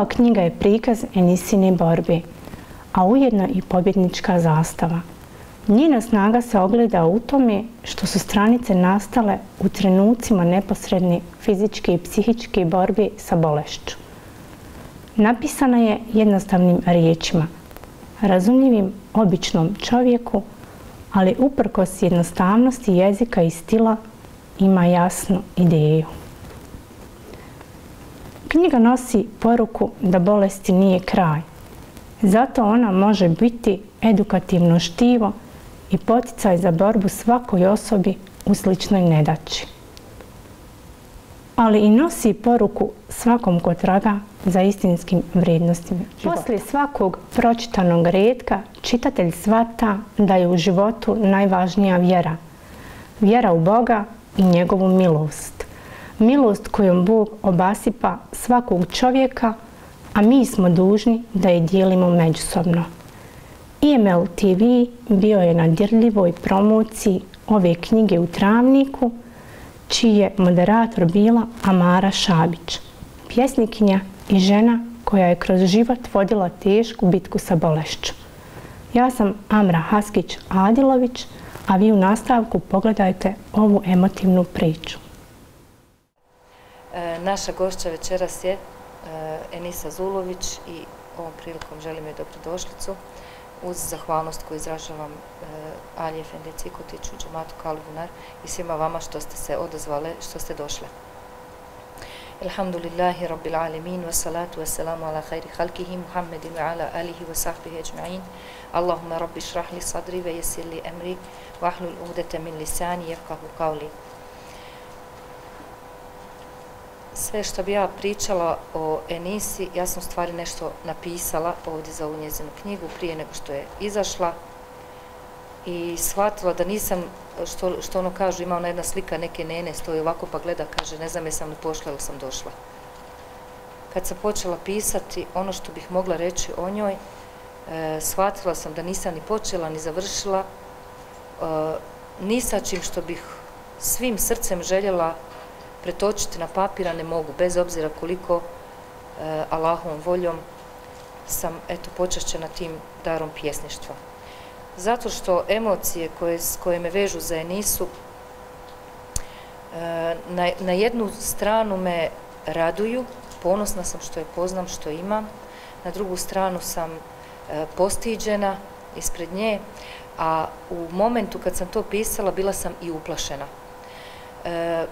Ova knjiga je prikaz Enisine borbe, a ujedno i pobjednička zastava. Njena snaga se ogleda u tome što su stranice nastale u trenucima neposredne fizičke i psihičke borbe sa bolešću. Napisana je jednostavnim riječima, razumljivim običnom čovjeku, ali uprkos jednostavnosti jezika i stila ima jasnu ideju. Knjiga nosi poruku da bolesti nije kraj. Zato ona može biti edukativno štivo i poticaj za borbu svakoj osobi u sličnoj nedaći. Ali i nosi poruku svakom ko traga za istinskim vrednostima. Poslije svakog pročitanog redka, čitatelj svata da je u životu najvažnija vjera. Vjera u Boga i njegovu milost. Milost kojom Bog obasipa svakog čovjeka, a mi smo dužni da je dijelimo međusobno. IML TV bio je na dirljivoj promociji ove knjige u Travniku, čiji je moderator bila Amara Šabić, pjesnikinja i žena koja je kroz život vodila tešku bitku sa bolešću. Ja sam Amra Haskić-Adilović, a vi u nastavku pogledajte ovu emotivnu priču. E, naša gošća večeras je e, Enisa Zulović i ovom prilikom želim joj dobrodošlicu uz zahvalnost koju izražavam uh, Alije Fende Cikotiću, Džematu Kalvunar i svima vama što ste se odazvale, što ste došle. Elhamdulillahi Rabbil Alemin, wassalatu wassalamu ala khairi halkihi Muhammedin wa ala alihi wa sahbihi ajma'in Allahumma rabbi šrahli sadri ve jesirli emri vahlul ahlul min lisani jefkahu qavli sve što bi ja pričala o Enisi, ja sam stvari nešto napisala ovdje za ovu njezinu knjigu prije nego što je izašla i shvatila da nisam, što, što ono kažu, ima ona jedna slika neke nene, stoji ovako pa gleda, kaže, ne znam jesam li pošla ili sam došla. Kad sam počela pisati ono što bih mogla reći o njoj, e, shvatila sam da nisam ni počela ni završila, e, ni sa čim što bih svim srcem željela pretočiti na papira ne mogu, bez obzira koliko e, Allahovom voljom sam eto, počašćena tim darom pjesništva. Zato što emocije koje, koje me vežu za Enisu e, na, na jednu stranu me raduju, ponosna sam što je poznam, što imam, na drugu stranu sam e, postiđena ispred nje, a u momentu kad sam to pisala bila sam i uplašena. E,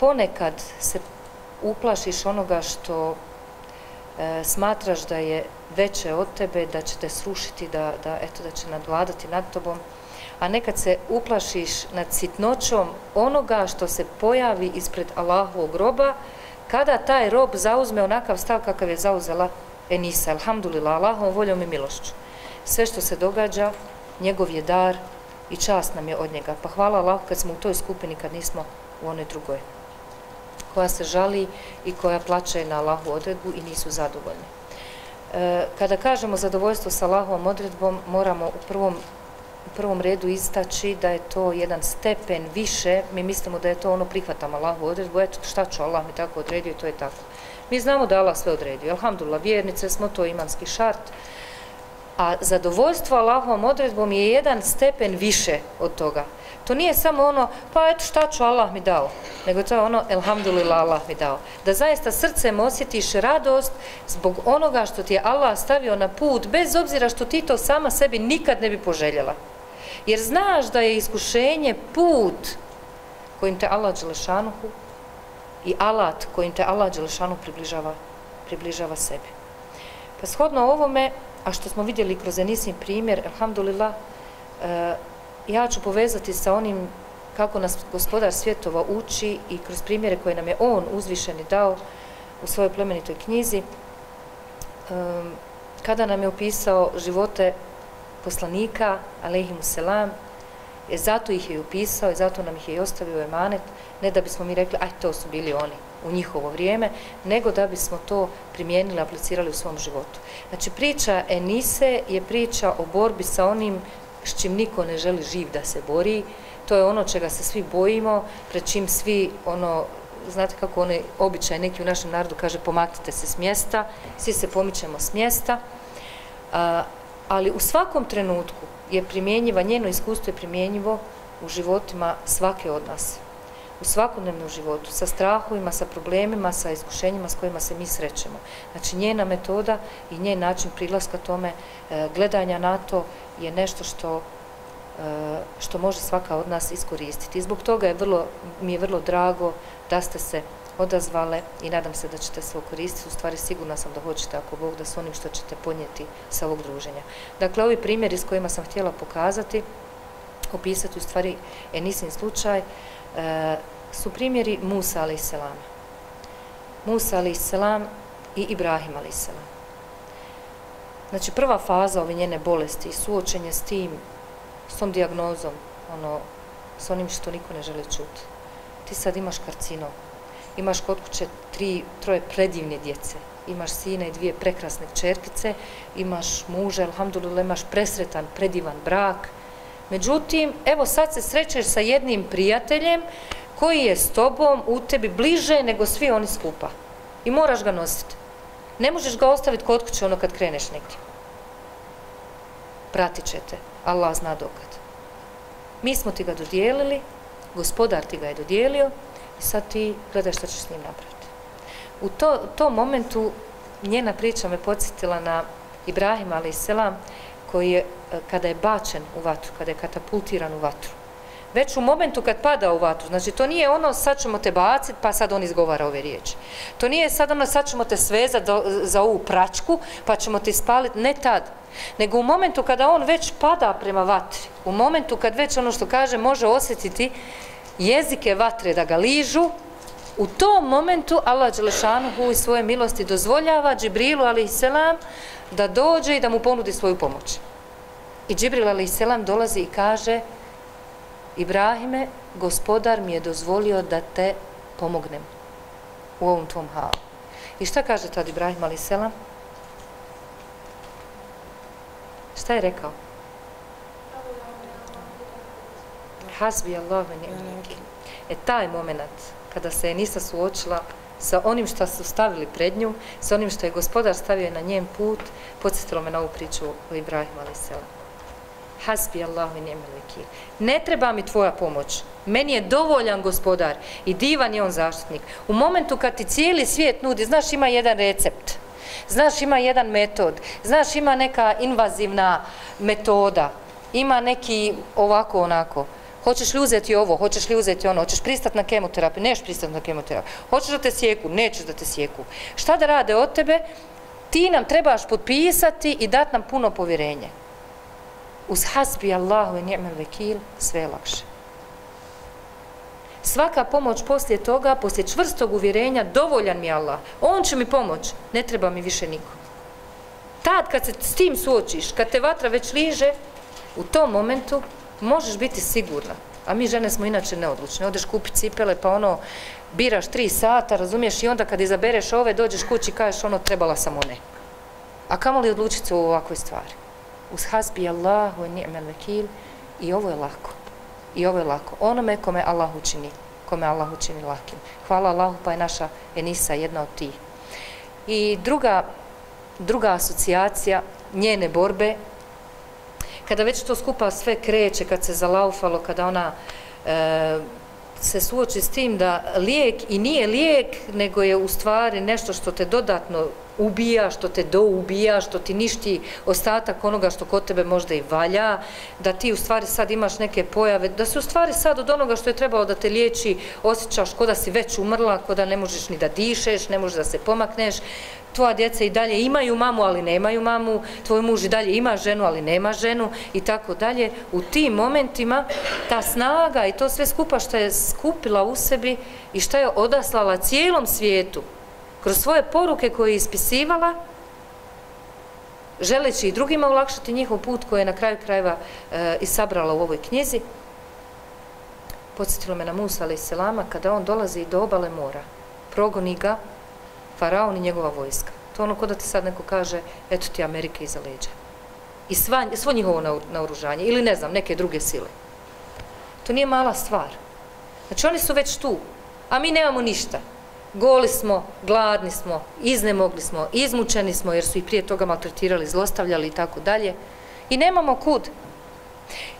ponekad se uplašiš onoga što e, smatraš da je veće od tebe, da će te srušiti, da, da, eto, da će nadvladati nad tobom, a nekad se uplašiš nad sitnoćom onoga što se pojavi ispred Allahovog groba, kada taj rob zauzme onakav stav kakav je zauzela Enisa, alhamdulillah, Allahom voljom i milošću. Sve što se događa, njegov je dar i čast nam je od njega. Pa hvala Allah kad smo u toj skupini, kad nismo u onoj drugoj koja se žali i koja plače na Allahu odredbu i nisu zadovoljni. E, kada kažemo zadovoljstvo sa Allahovom odredbom, moramo u prvom, u prvom redu istaći da je to jedan stepen više, mi mislimo da je to ono prihvatamo Allahu odredbu, eto šta ću Allah mi tako odredio i to je tako. Mi znamo da Allah sve odredio, alhamdulillah, vjernice smo, to imanski šart, a zadovoljstvo Allahovom odredbom je jedan stepen više od toga. To nije samo ono, pa eto šta ću, Allah mi dao. Nego to je ono, elhamdulillah, Allah mi dao. Da zaista srcem osjetiš radost zbog onoga što ti je Allah stavio na put, bez obzira što ti to sama sebi nikad ne bi poželjela. Jer znaš da je iskušenje put kojim te Allah Đelešanuhu i alat kojim te Allah Đelešanu približava, približava sebi. Pa shodno ovome, a što smo vidjeli kroz Enisin primjer, alhamdulillah, e, ja ću povezati sa onim kako nas gospodar svjetova uči i kroz primjere koje nam je on uzvišeni dao u svojoj plemenitoj knjizi, kada nam je opisao živote poslanika, alaihimu selam, je zato ih je upisao i zato nam ih je i ostavio emanet, ne da bismo mi rekli, aj, to su bili oni u njihovo vrijeme, nego da bismo to primijenili, aplicirali u svom životu. Znači, priča Enise je priča o borbi sa onim s čim niko ne želi živ da se bori, to je ono čega se svi bojimo, pred čim svi ono znate kako oni običaj neki u našem narodu kaže pomaknite se s mjesta, svi se pomičemo s mjesta, a, ali u svakom trenutku je primjenjiva, njeno iskustvo je primjenjivo u životima svake od nas. U svakodnevnom životu, sa strahovima, sa problemima, sa iskušenjima s kojima se mi srećemo. Znači, njena metoda i njen način prilaska tome, e, gledanja na to, je nešto što e, što može svaka od nas iskoristiti. I zbog toga je vrlo, mi je vrlo drago da ste se odazvale i nadam se da ćete se okoristiti. U stvari sigurna sam da hoćete, ako Bog, da s onim što ćete ponijeti sa ovog druženja. Dakle, ovi primjeri s kojima sam htjela pokazati, opisati u stvari Enisin slučaj, e, su primjeri Musa a.s. Musa a.s. i Ibrahim a.s. Znači, prva faza ove njene bolesti, suočenje s tim, s tom diagnozom, ono, s onim što niko ne želi čuti. Ti sad imaš karcinom, imaš kod kuće tri, troje predivne djece, imaš sina i dvije prekrasne čerkice, imaš muža, alhamdulillah, imaš presretan, predivan brak. Međutim, evo sad se srećeš sa jednim prijateljem koji je s tobom u tebi bliže nego svi oni skupa. I moraš ga nositi. Ne možeš ga ostaviti kod kuće ono kad kreneš negdje. Pratit ćete. Allah zna dokad. Mi smo ti ga dodijelili, gospodar ti ga je dodijelio, i sad ti gledaš šta ćeš s njim napraviti. U to, tom momentu njena priča me podsjetila na Ibrahim a.s. koji je, eh, kada je bačen u vatru, kada je katapultiran u vatru, već u momentu kad pada u vatru, znači to nije ono sad ćemo te baciti pa sad on izgovara ove riječi. To nije sad ono sad ćemo te svezati za ovu pračku pa ćemo te ispaliti, ne tad. Nego u momentu kada on već pada prema vatri, u momentu kad već ono što kaže može osjetiti jezike vatre da ga ližu, u tom momentu Allah Đelešanuhu i svoje milosti dozvoljava Džibrilu a.s. da dođe i da mu ponudi svoju pomoć. I Džibril a.s. dolazi i kaže Ibrahime, gospodar mi je dozvolio da te pomognem u ovom tvom halu. I šta kaže tad Ibrahim a.s.? Šta je rekao? hasbi Allah ve ni'mal E taj moment kada se je Nisa suočila sa onim što su stavili pred nju, sa onim što je gospodar stavio na njen put, podsjetilo me na ovu priču o Ibrahimu a.s. Hasbi Allah ve ni'mal Ne treba mi tvoja pomoć. Meni je dovoljan gospodar i divan je on zaštitnik. U momentu kad ti cijeli svijet nudi, znaš ima jedan recept, znaš ima jedan metod, znaš ima neka invazivna metoda, ima neki ovako onako, Hoćeš li uzeti ovo, hoćeš li uzeti ono, hoćeš pristati na kemoterapiju, neš pristati na kemoterapiju. Hoćeš da te sjeku, nećeš da te sjeku. Šta da rade od tebe? Ti nam trebaš potpisati i dati nam puno povjerenje. Uz hasbi Allahu i ni'mal vekil sve je lakše. Svaka pomoć poslije toga, poslije čvrstog uvjerenja, dovoljan mi Allah. On će mi pomoć, ne treba mi više niko. Tad kad se s tim suočiš, kad te vatra već liže, u tom momentu možeš biti sigurna. A mi žene smo inače neodlučne. Odeš kupiti cipele, pa ono, biraš tri sata, razumiješ, i onda kad izabereš ove, dođeš kući i kažeš ono, trebala sam one. A kamo li odlučiti se u ovakvoj stvari? Uz hasbi Allahu i ni'mal vekil i ovo je lako. I ovo je lako. Onome kome Allah učini, kome Allah učini lakim. Hvala Allahu, pa je naša Enisa jedna od tih. I druga, druga asocijacija njene borbe kada već to skupa sve kreće, kad se zalaufalo, kada ona e, se suoči s tim da lijek i nije lijek, nego je u stvari nešto što te dodatno ubija, što te doubija, što ti ništi ostatak onoga što kod tebe možda i valja, da ti u stvari sad imaš neke pojave, da se u stvari sad od onoga što je trebalo da te liječi osjećaš ko da si već umrla, ko da ne možeš ni da dišeš, ne možeš da se pomakneš, tvoja djeca i dalje imaju mamu, ali nemaju mamu, tvoj muž i dalje ima ženu, ali nema ženu i tako dalje. U tim momentima ta snaga i to sve skupa što je skupila u sebi i što je odaslala cijelom svijetu kroz svoje poruke koje je ispisivala, želeći i drugima ulakšati njihov put koji je na kraju krajeva e, i sabrala u ovoj knjizi, podsjetilo me na Musa ali Selama, kada on dolazi do obale mora, progoni ga faraon i njegova vojska. To ono kod da ti sad neko kaže, eto ti Amerike iza leđa. I sva, svo njihovo naoružanje, ili ne znam, neke druge sile. To nije mala stvar. Znači oni su već tu. a mi nemamo ništa. Goli smo, gladni smo, iznemogli smo, izmučeni smo jer su i prije toga maltretirali, zlostavljali i tako dalje. I nemamo kud.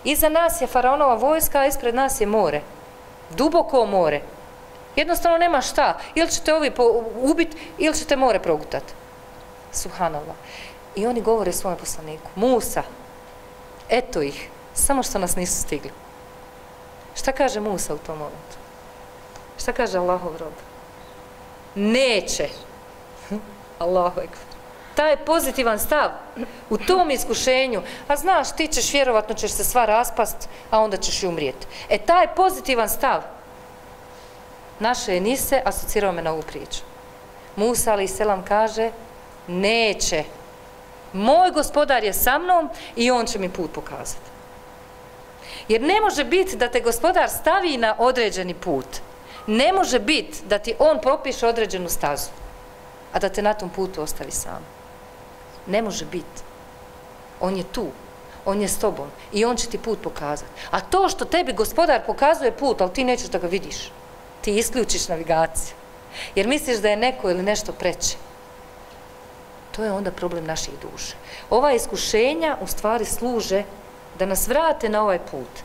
Iza nas je faraonova vojska, a ispred nas je more. Duboko more. Jednostavno nema šta. Ili ćete ovi ubiti, ili ćete more progutati. Subhanallah. I oni govore svome poslaniku. Musa, eto ih, samo što nas nisu stigli. Šta kaže Musa u tom momentu? Šta kaže Allahov rob? Neće. Allahu ekvar. Taj pozitivan stav u tom iskušenju, a znaš, ti ćeš vjerovatno ćeš se sva raspast, a onda ćeš i umrijeti. E, taj pozitivan stav naše je nise asocirao me na ovu priču. Musa ali selam kaže, neće. Moj gospodar je sa mnom i on će mi put pokazati. Jer ne može biti da te gospodar stavi na određeni put. Ne može biti da ti on propiše određenu stazu, a da te na tom putu ostavi sam. Ne može biti. On je tu. On je s tobom. I on će ti put pokazati. A to što tebi gospodar pokazuje put, ali ti nećeš da ga vidiš. Ti isključiš navigaciju. Jer misliš da je neko ili nešto preče. To je onda problem naših duše. Ova iskušenja u stvari služe da nas vrate na ovaj put.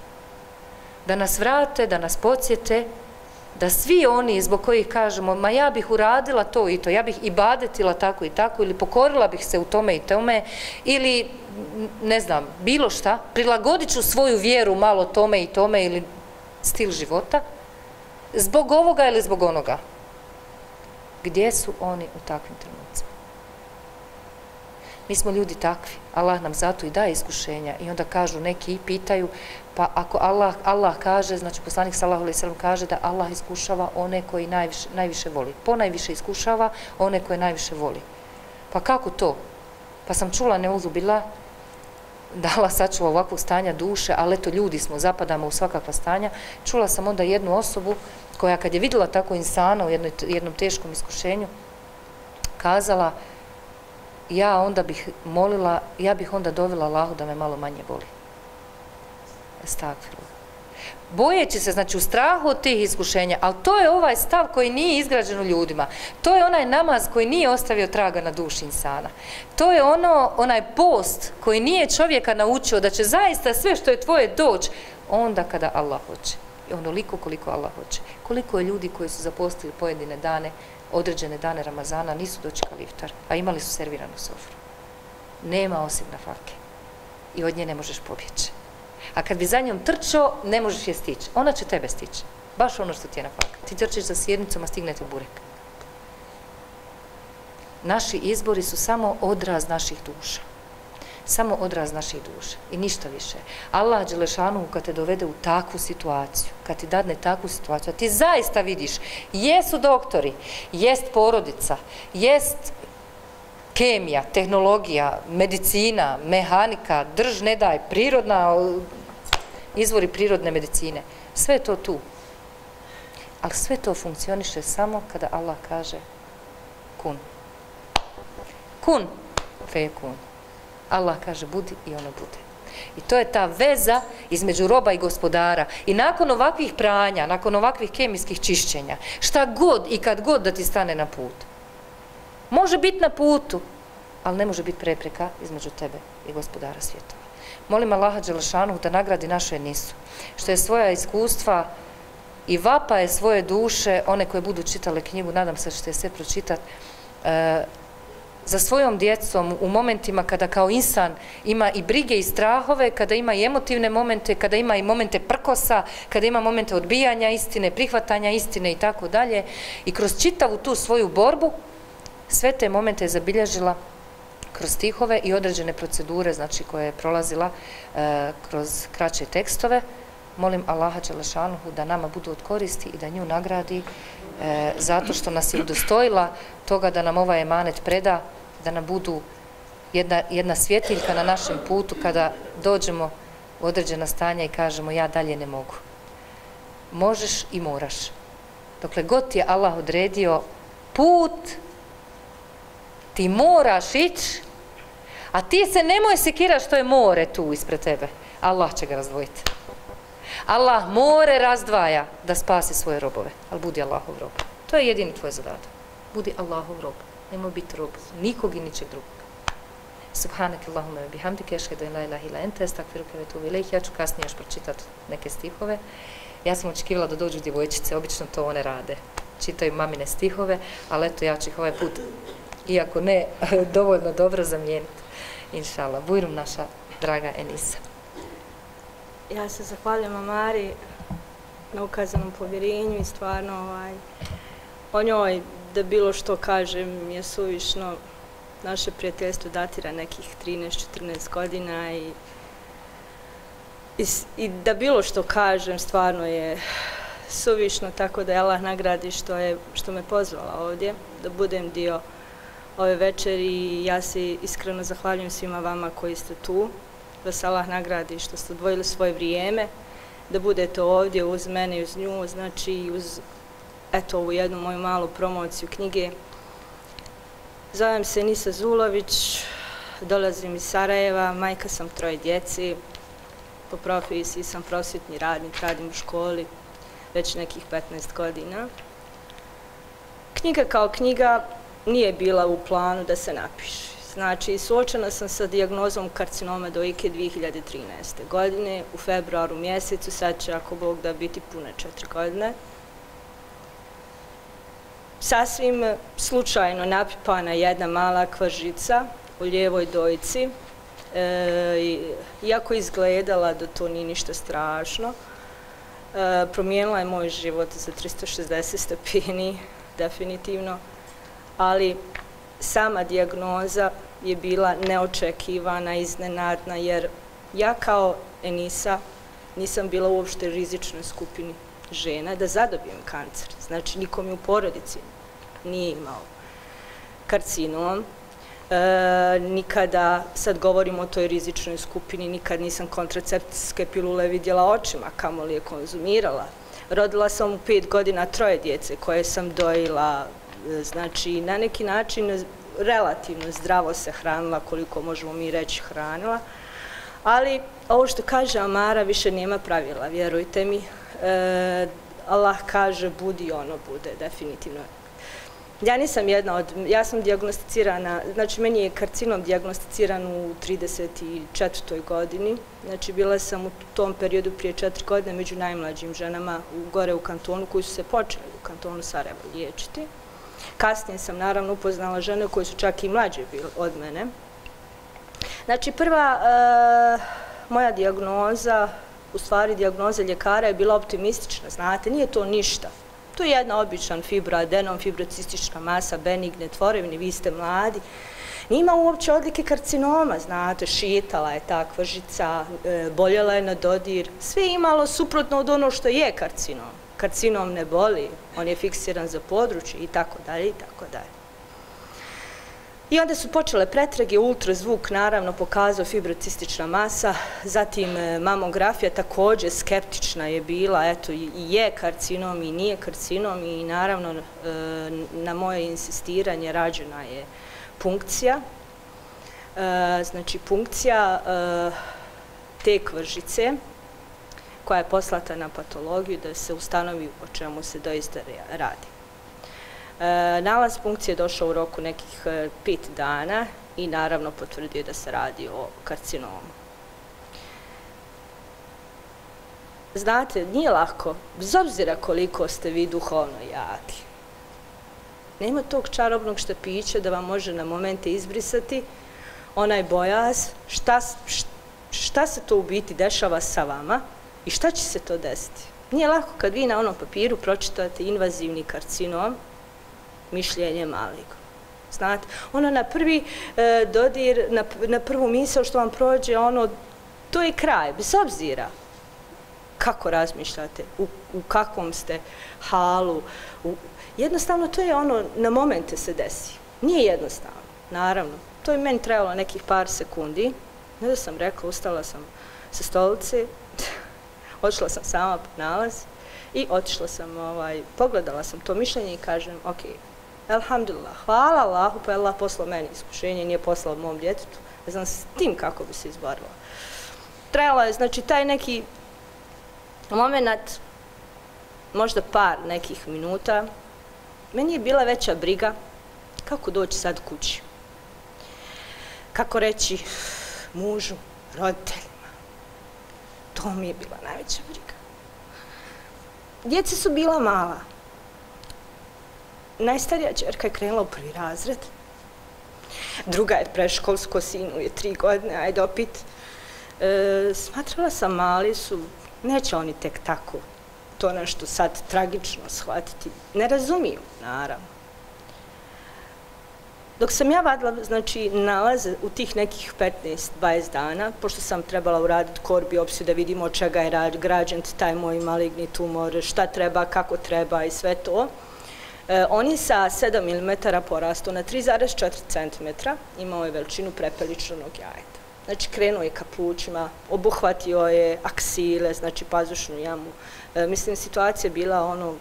Da nas vrate, da nas podsjete, da svi oni zbog kojih kažemo, ma ja bih uradila to i to, ja bih i badetila tako i tako, ili pokorila bih se u tome i tome, ili, ne znam, bilo šta, prilagodit ću svoju vjeru malo tome i tome, ili stil života, zbog ovoga ili zbog onoga. Gdje su oni u takvim trenucima? Mi smo ljudi takvi. Allah nam zato i daje iskušenja. I onda kažu neki i pitaju, pa ako Allah, Allah kaže, znači poslanik sallahu alaihi sallam kaže da Allah iskušava one koji najviše, najviše voli. Po najviše iskušava one koje najviše voli. Pa kako to? Pa sam čula neuzubila da Allah sačuva ovakvog stanja duše, ali eto ljudi smo, zapadamo u svakakva stanja. Čula sam onda jednu osobu koja kad je vidjela tako insana u jednoj, jednom teškom iskušenju, kazala, ja onda bih molila, ja bih onda dovela Allahu da me malo manje boli. Stakfiru. Bojeći se, znači u strahu od tih iskušenja, ali to je ovaj stav koji nije izgrađen u ljudima. To je onaj namaz koji nije ostavio traga na duši insana. To je ono, onaj post koji nije čovjeka naučio da će zaista sve što je tvoje doći onda kada Allah hoće. I onoliko koliko Allah hoće. Koliko je ljudi koji su zapostili pojedine dane određene dane Ramazana nisu dočekali iftar, a imali su serviranu sofru. Nema osim na fake. I od nje ne možeš pobjeći. A kad bi za njom trčao, ne možeš je stići. Ona će tebe stići. Baš ono što ti je na fakat. Ti trčiš za sjednicom, a stigne ti burek. Naši izbori su samo odraz naših duša samo odraz naših duše i ništa više. Allah Đelešanu kad te dovede u takvu situaciju, kad ti dadne takvu situaciju, a ti zaista vidiš, jesu doktori, jest porodica, jest kemija, tehnologija, medicina, mehanika, drž ne daj, prirodna, izvori prirodne medicine, sve je to tu. Ali sve to funkcioniše samo kada Allah kaže kun. Kun, fe kun. Allah kaže budi i ono bude. I to je ta veza između roba i gospodara. I nakon ovakvih pranja, nakon ovakvih kemijskih čišćenja, šta god i kad god da ti stane na put, može biti na putu, ali ne može biti prepreka između tebe i gospodara svjetova. Molim Allaha Đelešanu da nagradi našu enisu, što je svoja iskustva i vapa je svoje duše, one koje budu čitale knjigu, nadam se što je sve pročitat, e, za svojom djecom u momentima kada kao insan ima i brige i strahove, kada ima i emotivne momente, kada ima i momente prkosa, kada ima momente odbijanja istine, prihvatanja istine i tako dalje. I kroz čitavu tu svoju borbu, sve te momente je zabilježila kroz stihove i određene procedure, znači koje je prolazila e, kroz kraće tekstove. Molim Allaha Đelešanuhu da nama budu od koristi i da nju nagradi e, zato što nas je udostojila toga da nam ovaj emanet preda da nam budu jedna, jedna svjetiljka na našem putu kada dođemo u određena stanja i kažemo ja dalje ne mogu. Možeš i moraš. Dokle god ti je Allah odredio put, ti moraš ići, a ti se nemoj sekirati što je more tu ispred tebe. Allah će ga razdvojiti. Allah more razdvaja da spasi svoje robove, ali budi Allahov rob. To je jedini tvoj zadatak. Budi Allahov rob. Nemoj biti rob nikog i ničeg drugog. Subhanak Allahumma bihamdike, ashhadu an la ilaha illa ente astaghfiruka wa atubu ilayk. Ja ću kasnije još pročitati neke stihove. Ja sam očekivala da dođu djevojčice, obično to one rade. Čitaju mamine stihove, ali eto ja ću ih ovaj put, iako ne, dovoljno dobro zamijeniti. Inšala. Bujrum naša draga Enisa. Ja se zahvaljujem Amari na ukazanom povjerenju i stvarno ovaj, o njoj da bilo što kažem je suvišno naše prijateljstvo datira nekih 13-14 godina i, i, i da bilo što kažem stvarno je suvišno, tako da je Allah nagradi što, je, što me pozvala ovdje, da budem dio ove večeri i ja se iskreno zahvaljujem svima vama koji ste tu, da se Allah nagradi što ste odvojili svoje vrijeme, da budete ovdje uz mene i uz nju, znači uz eto ovu jednu moju malu promociju knjige Zovem se Nisa Zulović, dolazim iz Sarajeva, majka sam troje djeci, po profesiji sam prosvjetni radnik, radim u školi već nekih 15 godina. Knjiga kao knjiga nije bila u planu da se napiše. Znači, suočena sam sa diagnozom karcinoma dojke 2013. godine, u februaru mjesecu, sad će ako Bog da biti pune četiri godine sasvim slučajno napipana jedna mala kvažica u lijevoj dojci, e, iako izgledala da to nije ništa strašno, e, promijenila je moj život za 360 stepeni, definitivno, ali sama dijagnoza je bila neočekivana, iznenadna, jer ja kao Enisa nisam bila uopšte rizičnoj skupini žena da zadobijem kancer. Znači, nikom je u porodici nije imao karcinom. E, nikada, sad govorimo o toj rizičnoj skupini, nikad nisam kontracepcijske pilule vidjela očima, kamo li je konzumirala. Rodila sam u pet godina troje djece koje sam dojila, znači na neki način relativno zdravo se hranila, koliko možemo mi reći hranila. Ali ovo što kaže Amara više nema pravila, vjerujte mi. E, Allah kaže budi ono bude, definitivno. Ja nisam jedna od, ja sam diagnosticirana, znači meni je karcinom diagnosticiran u 34. godini, znači bila sam u tom periodu prije četiri godine među najmlađim ženama u, gore u kantonu koji su se počeli u kantonu Sarajevo liječiti. Kasnije sam naravno upoznala žene koje su čak i mlađe bile od mene. Znači prva eh, moja diagnoza, u stvari diagnoza ljekara je bila optimistična, znate, nije to ništa. To je jedna običan fibroadenom, fibrocistička masa, benigne tvorevni, vi ste mladi. Nima uopće odlike karcinoma, znate, šitala je ta kvržica, eh, boljela je na dodir, sve imalo suprotno od ono što je karcinom. Karcinom ne boli, on je fiksiran za područje i tako dalje i tako dalje. I onda su počele pretrage, ultrazvuk naravno pokazao fibrocistična masa, zatim e, mamografija također skeptična je bila, eto i je karcinom i nije karcinom i naravno e, na moje insistiranje rađena je punkcija. E, znači punkcija e, te kvržice koja je poslata na patologiju da se ustanovi o čemu se doista radi. E, nalaz funkcije je došao u roku nekih e, 5 dana i naravno potvrdio da se radi o karcinomu. Znate, nije lako, bez obzira koliko ste vi duhovno jaki. Nema tog čarobnog štapića da vam može na momente izbrisati onaj bojaz, šta, šta se to u biti dešava sa vama i šta će se to desiti. Nije lako kad vi na onom papiru pročitate invazivni karcinom, mišljenje maligno. Znate, ono na prvi e, dodir, na, na prvu misao što vam prođe, ono, to je kraj, bez obzira kako razmišljate, u, u kakvom ste halu. U, jednostavno, to je ono, na momente se desi. Nije jednostavno, naravno. To je meni trebalo nekih par sekundi. Ne da sam rekla, ustala sam sa stolice, odšla sam sama po nalaz i otišla sam, ovaj, pogledala sam to mišljenje i kažem, okej, Elhamdulillah, hvala Allahu, pa je Allah poslao meni iskušenje, nije poslao mom djetetu. Ne znam s tim kako bi se izborila. Trajala je, znači, taj neki moment, možda par nekih minuta, meni je bila veća briga kako doći sad kući. Kako reći mužu, roditelju, To mi je bila najveća briga. Djece su bila mala. Najstarija čerka je krenula u prvi razred. Druga je preškolsko, sinu je tri godine, ajde opet. E, smatrala sam mali su, neće oni tek tako to nešto sad tragično shvatiti. Ne razumiju, naravno. Dok sam ja vadila, znači, nalaze u tih nekih 15-20 dana, pošto sam trebala uraditi kor biopsiju da vidimo od čega je građen taj moj maligni tumor, šta treba, kako treba i sve to, e, on je sa 7 mm porastu na 3,4 cm, imao je veličinu prepeličnog jajeta. Znači, krenuo je ka plućima, obuhvatio je aksile, znači pazušnu jamu. E, mislim, situacija bila ono,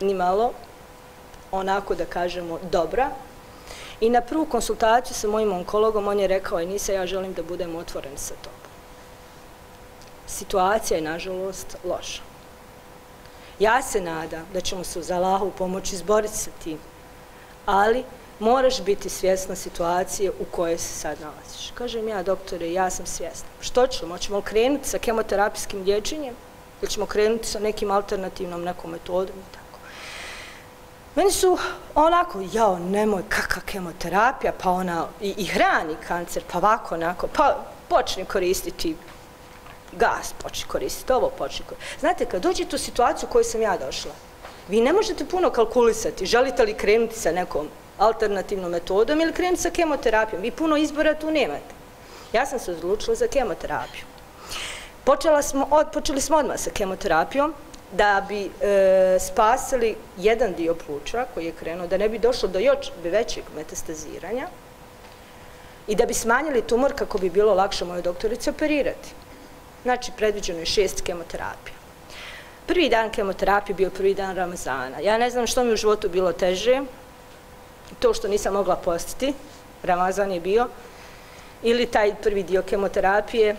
nimalo, onako da kažemo, dobra, I na prvu konsultaciju sa mojim onkologom on je rekao, Nisa, ja želim da budem otvoren sa tobom. Situacija je, nažalost, loša. Ja se nadam da ćemo se uz Allahu pomoći izboriti sa tim, ali moraš biti svjesna situacije u kojoj se sad nalaziš. Kažem ja, doktore, ja sam svjesna. Što ćemo? Hoćemo li krenuti sa kemoterapijskim liječenjem ili ćemo krenuti sa nekim alternativnom nekom metodom? Meni su onako, jao, nemoj, kakva kemoterapija, pa ona i, i hrani kancer, pa ovako, onako, pa počne koristiti gas, počne koristiti ovo, počne koristiti. Znate, kad dođete u situaciju u kojoj sam ja došla, vi ne možete puno kalkulisati, želite li krenuti sa nekom alternativnom metodom ili krenuti sa kemoterapijom. Vi puno izbora tu nemate. Ja sam se odlučila za kemoterapiju. Počela smo, od, počeli smo odmah sa kemoterapijom, da bi e, spasili jedan dio pluća koji je krenuo, da ne bi došlo do još većeg metastaziranja i da bi smanjili tumor kako bi bilo lakše mojoj doktorici operirati. Znači, predviđeno je šest kemoterapija. Prvi dan kemoterapije bio prvi dan Ramazana. Ja ne znam što mi u životu bilo teže, to što nisam mogla postiti, Ramazan je bio, ili taj prvi dio kemoterapije,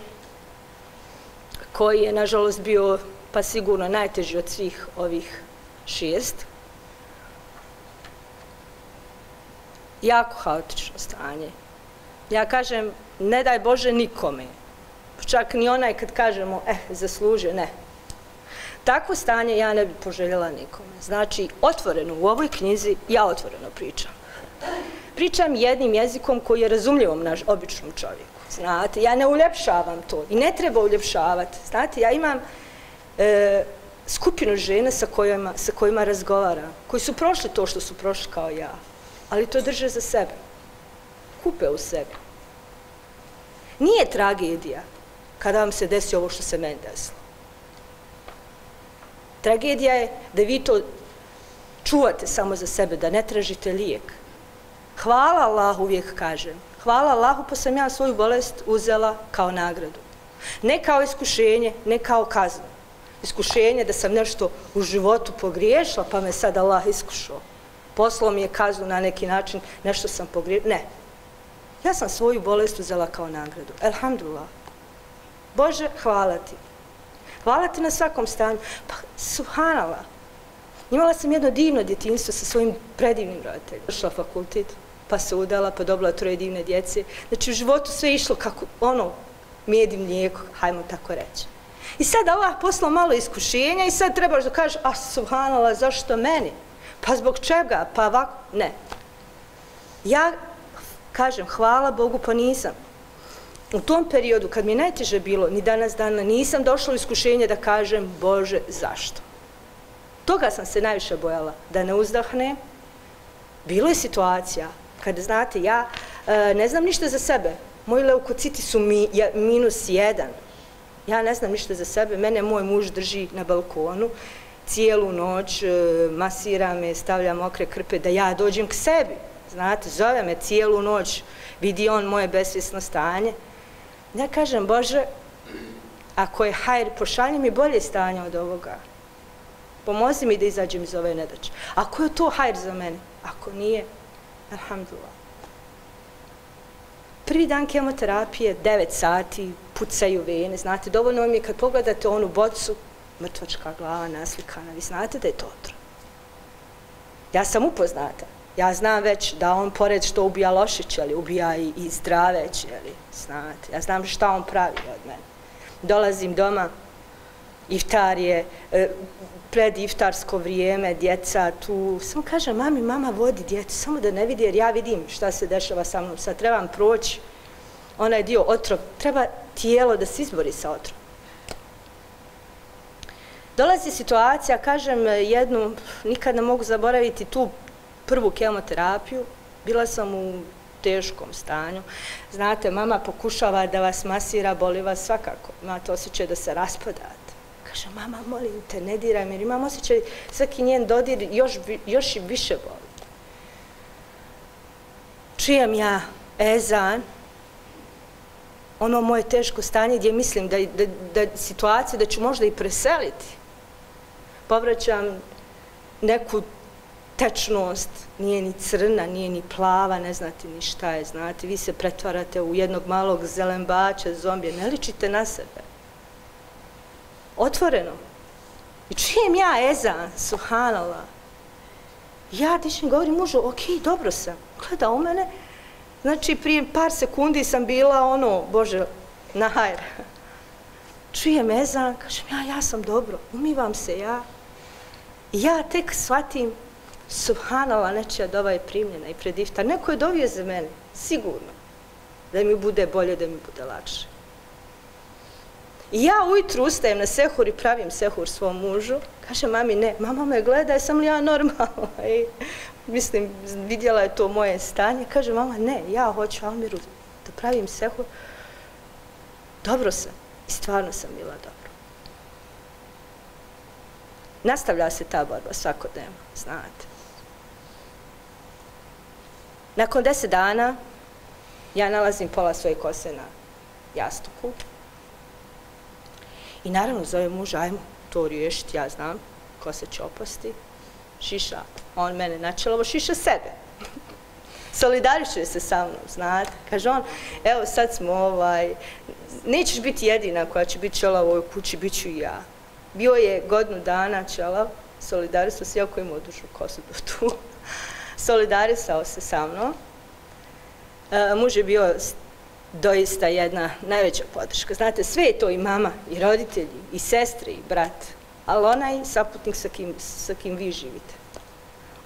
koji je, nažalost, bio pa sigurno najteži od svih ovih šest. Jako haotično stanje. Ja kažem, ne daj Bože nikome. Čak ni onaj kad kažemo, eh, zaslužio, ne. Takvo stanje ja ne bi poželjela nikome. Znači, otvoreno u ovoj knjizi, ja otvoreno pričam. Pričam jednim jezikom koji je razumljivom naš običnom čovjeku. Znate, ja ne uljepšavam to i ne treba uljepšavati. Znate, ja imam e, skupinu žena sa kojima, sa kojima razgovara, koji su prošli to što su prošli kao ja, ali to drže za sebe. Kupe u sebi. Nije tragedija kada vam se desi ovo što se meni desilo. Tragedija je da vi to čuvate samo za sebe, da ne tražite lijek. Hvala Allah uvijek kažem. Hvala Allahu pa sam ja svoju bolest uzela kao nagradu. Ne kao iskušenje, ne kao kaznu iskušenje da sam nešto u životu pogriješila, pa me sad Allah iskušao. Poslao mi je kaznu na neki način, nešto sam pogriješila. Ne. Ja sam svoju bolest uzela kao nagradu. Elhamdulillah. Bože, hvala ti. Hvala ti na svakom stanju. Pa, subhanala. Imala sam jedno divno djetinstvo sa svojim predivnim roditeljima. Išla fakultet, pa se udala, pa dobila troje divne djece. Znači, u životu sve išlo kako, ono, mijedim mlijeko, hajmo tako reći. I sad Allah poslao malo iskušenja i sad trebaš da kažeš, ah, a subhanala, zašto meni? Pa zbog čega? Pa ovako, ne. Ja kažem, hvala Bogu, pa nisam. U tom periodu, kad mi je najteže bilo, ni danas dana, nisam došla u iskušenje da kažem, Bože, zašto? Toga sam se najviše bojala, da ne uzdahne. Bilo je situacija, kada znate, ja e, ne znam ništa za sebe. Moji leukociti su mi, ja, minus jedan. Ja ne znam ništa za sebe, mene moj muž drži na balkonu, cijelu noć e, masira me, stavlja mokre krpe da ja dođem k sebi. Znate, zove me cijelu noć, vidi on moje besvjesno stanje. Ja kažem, Bože, ako je hajr, pošalji mi bolje stanje od ovoga. Pomozi mi da izađem iz ove nedače. Ako je to hajr za mene, ako nije, alhamdulillah. Prvi dan kemoterapije, 9 sati, pucaju vene, znate, dovoljno vam je kad pogledate onu bocu, mrtvačka glava naslikana, vi znate da je to otrov. Ja sam upoznata. Ja znam već da on pored što ubija lošić, ali ubija i, i zdraveć, ali znate. Ja znam šta on pravi od mene. Dolazim doma, iftar je, e, pred iftarsko vrijeme, djeca tu, samo kažem, mami, mama vodi djecu, samo da ne vidi, jer ja vidim šta se dešava sa mnom, sad trebam proći onaj dio otrov, treba tijelo da se izbori sa otrovom. Dolazi situacija, kažem jednu, nikad ne mogu zaboraviti tu prvu kemoterapiju, bila sam u teškom stanju. Znate, mama pokušava da vas masira, boli vas svakako. Imate osjećaj da se raspadate. Kaže, mama, molim te, ne diraj me, jer imam osjećaj svaki njen dodir još, još i više boli. Čijem ja ezan, ono moje teško stanje gdje mislim da, da, da situaciju da ću možda i preseliti. Povraćam neku tečnost, nije ni crna, nije ni plava, ne znate ni šta je, znate, vi se pretvarate u jednog malog zelembača, zombije, ne ličite na sebe. Otvoreno. I čujem ja Eza, suhanala. Ja dišim, govorim mužu, ok, dobro sam. Gleda u mene, znači prije par sekundi sam bila ono, bože, na hajr. Čujem ezan, kažem, ja, ja sam dobro, umivam se ja. I ja tek shvatim subhanala nečija dova je primljena i pred iftar. Neko je dovio za mene, sigurno, da mi bude bolje, da mi bude lakše. I ja ujutru ustajem na sehur i pravim sehur svom mužu. Kaže mami, ne, mama me gleda, sam li ja normalna? I, mislim, vidjela je to moje stanje. Kaže mama, ne, ja hoću Almiru da pravim seho. Dobro sam. I stvarno sam bila dobro. Nastavlja se ta borba svakodnevno, znate. Nakon deset dana ja nalazim pola svoje kose na jastuku. I naravno zove muža, ajmo to riješiti, ja znam, kose će opasti. Šiša, on mene načelovo, šiša sebe. Solidarišuje se sa mnom, znate. Kaže on, evo sad smo ovaj, nećeš biti jedina koja će biti čelav u ovoj kući, bit ću i ja. Bio je godinu dana čelav, solidarisao se, jako imao dužu kosu do tu solidarisao se sa mnom. E, muž je bio doista jedna najveća podrška. Znate, sve je to i mama, i roditelji, i sestre, i brat, ali onaj saputnik sa kim, sa kim vi živite.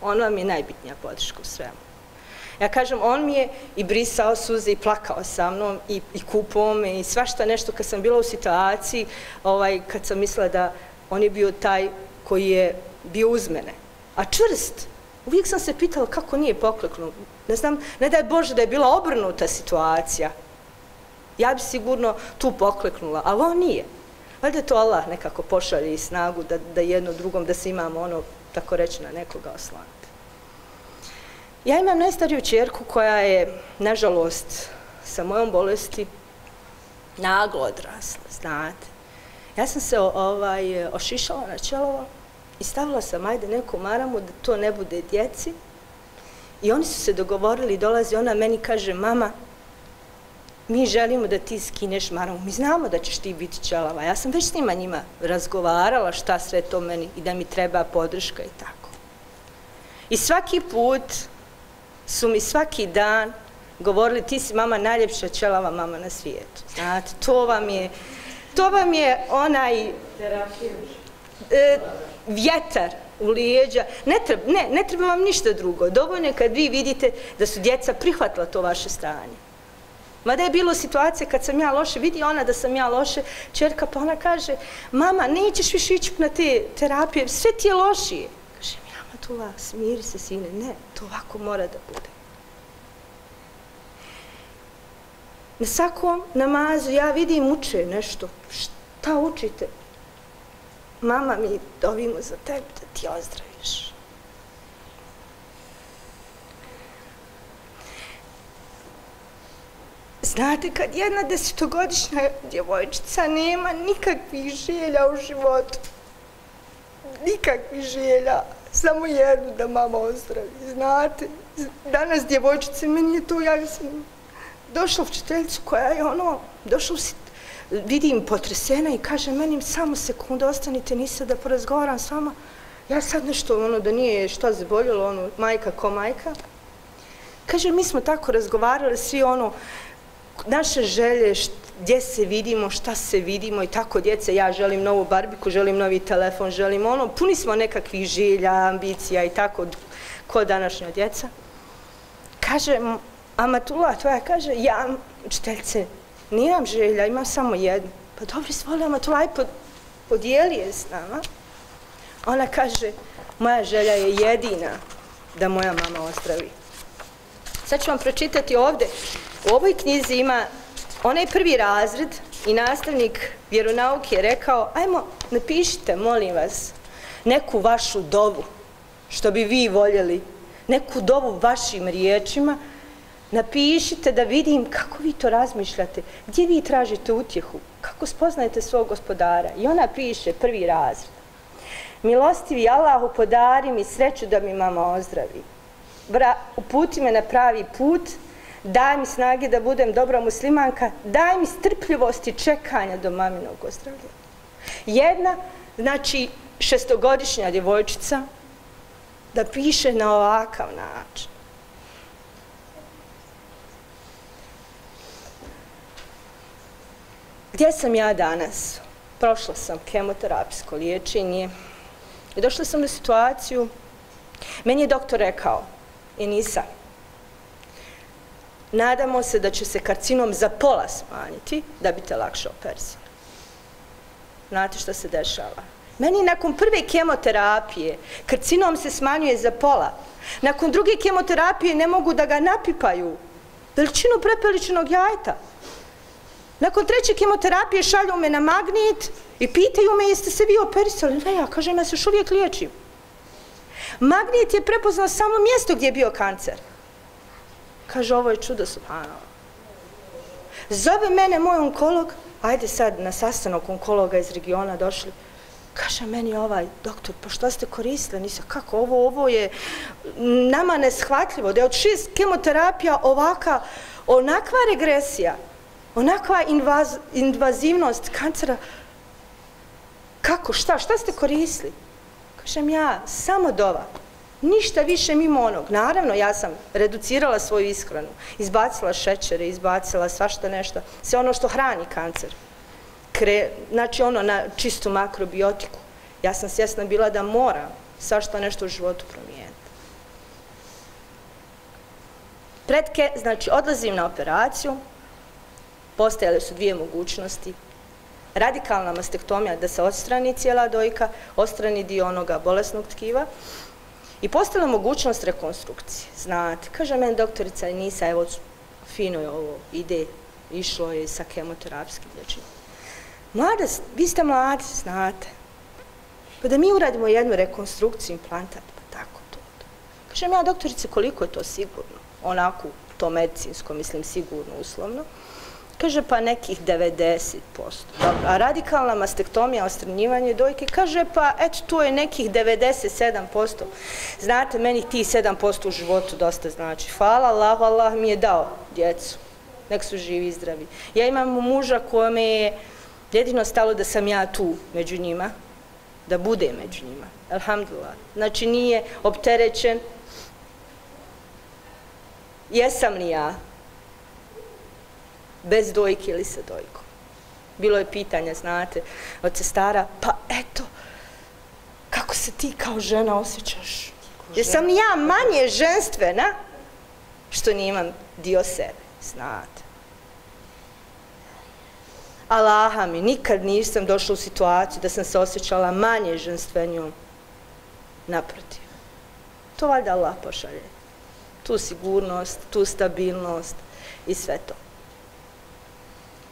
On vam je najbitnija podrška u svemu. Ja kažem, on mi je i brisao suze i plakao sa mnom i, i kupao me i svašta nešto kad sam bila u situaciji, ovaj, kad sam mislila da on je bio taj koji je bio uz mene. A čvrst, Uvijek sam se pitala kako nije pokleknuo. Ne znam, ne daj Bože da je bila obrnuta situacija. Ja bi sigurno tu pokleknula, ali on nije. Valjda to Allah nekako pošalje i snagu da, da jedno drugom, da se imamo ono, tako reći, na nekoga oslaniti. Ja imam najstariju čerku koja je, nažalost, sa mojom bolesti naglo odrasla, znate. Ja sam se ovaj, ošišala na čelovo, I stavila sam, ajde, neku maramu da to ne bude djeci. I oni su se dogovorili, dolazi ona meni kaže, mama, mi želimo da ti skineš maramu. Mi znamo da ćeš ti biti čelava. Ja sam već s njima njima razgovarala šta sve to meni i da mi treba podrška i tako. I svaki put su mi svaki dan govorili, ti si mama najljepša čelava mama na svijetu. Znate, to vam je, to vam je onaj... E, vjetar u lijeđa, ne treba, ne, ne treba vam ništa drugo. Dovoljno je kad vi vidite da su djeca prihvatila to vaše stanje. Mada je bilo situacije kad sam ja loše, vidi ona da sam ja loše, čerka pa ona kaže, mama, nećeš više ići na te terapije, sve ti je lošije. Kaže, mama, Matula, smiri se, sine, ne, to ovako mora da bude. Na svakom namazu ja vidim uče nešto. Šta učite? mama mi dovimo za tebe da ti ozdravi. Znate, kad jedna desetogodišnja djevojčica nema nikakvih želja u životu, nikakvih želja, samo jednu da mama ozdravi. Znate, danas djevojčice, meni je to, ja sam došla u čiteljicu koja je ono, došla u vidim potresena i kaže meni samo sekundu ostanite nisa da porazgovaram s vama. Ja sad nešto ono da nije šta zaboljelo, ono majka ko majka. Kaže mi smo tako razgovarali svi ono naše želje, gdje se vidimo, šta se vidimo i tako djece, ja želim novu barbiku, želim novi telefon, želim ono, puni smo nekakvih želja, ambicija i tako, ko današnja djeca. Kaže, Amatula tvoja kaže, ja, učiteljce, nijem želja, imam samo jednu. Pa dobro, svoli Amatula, aj pod, podijeli je s nama. Ona kaže, moja želja je jedina da moja mama ozdravi. Sad ću vam pročitati ovdje U ovoj knjizi ima onaj prvi razred i nastavnik vjeronauke je rekao, ajmo, napišite, molim vas, neku vašu dovu, što bi vi voljeli, neku dovu vašim riječima, napišite da vidim kako vi to razmišljate, gdje vi tražite utjehu, kako spoznajete svog gospodara. I ona piše prvi razred. Milostivi Allahu podari mi sreću da mi mama ozdravi. Vra, uputi me na pravi put, daj mi snage da budem dobra muslimanka, daj mi strpljivosti čekanja do maminog ozdravljenja. Jedna, znači, šestogodišnja djevojčica, da piše na ovakav način. Gdje sam ja danas? Prošla sam kemoterapijsko liječenje i došla sam na situaciju, meni je doktor rekao, Enisa, nadamo se da će se karcinom za pola smanjiti da bi te lakše operisali. Znate što se dešava? Meni nakon prve kemoterapije karcinom se smanjuje za pola. Nakon druge kemoterapije ne mogu da ga napipaju veličinu prepeličnog jajta. Nakon treće kemoterapije šalju me na magnet i pitaju me jeste se vi operisali. Ne, ja kažem, ja se još uvijek liječim. Magnet je prepoznao samo mjesto gdje je bio kancer. Kaže, ovo je čudo subhanala. Zove mene moj onkolog, ajde sad na sastanak onkologa iz regiona došli, kaže meni ovaj doktor, pa šta ste koristili? Nisa, kako ovo, ovo je nama neshvatljivo, da je od šest kemoterapija ovaka, onakva regresija, onakva invaz, invazivnost kancera, kako, šta, šta ste koristili? Kažem ja, samo dova, ništa više mimo onog. Naravno, ja sam reducirala svoju ishranu, izbacila šećere, izbacila svašta nešto, sve ono što hrani kancer. Kre, znači ono na čistu makrobiotiku. Ja sam svjesna bila da moram svašta nešto u životu promijeniti. Pretke, znači odlazim na operaciju, postojale su dvije mogućnosti. Radikalna mastektomija da se odstrani cijela dojka, odstrani dio onoga bolesnog tkiva i postala mogućnost rekonstrukcije. Znate, kaže meni doktorica Nisa, evo fino je ovo, ide, išlo je sa kemoterapijskim lječima. Mlada, vi ste mladi, znate. Pa da mi uradimo jednu rekonstrukciju implantat, pa tako to. Kažem ja, doktorice, koliko je to sigurno? Onako, to medicinsko, mislim, sigurno, uslovno. Kaže, pa nekih 90%. Dobro, a radikalna mastektomija, ostranjivanje dojke, kaže, pa eto, tu je nekih 97%. Znate, meni ti 7% u životu dosta znači. Hvala Allah, Allah mi je dao djecu. Nek su živi i zdravi. Ja imam muža kome je jedino stalo da sam ja tu među njima, da bude među njima. Alhamdulillah. Znači, nije opterećen. Jesam li ja? Bez dojke ili sa dojkom. Bilo je pitanja, znate, od sestara, pa eto, kako se ti kao žena osjećaš? Jer sam ja manje ženstvena što nimam dio sebe, znate. Allaha mi, nikad nisam došla u situaciju da sam se osjećala manje ženstvenjom naprotiv. To valjda Allah pošalje. Tu sigurnost, tu stabilnost i sve to.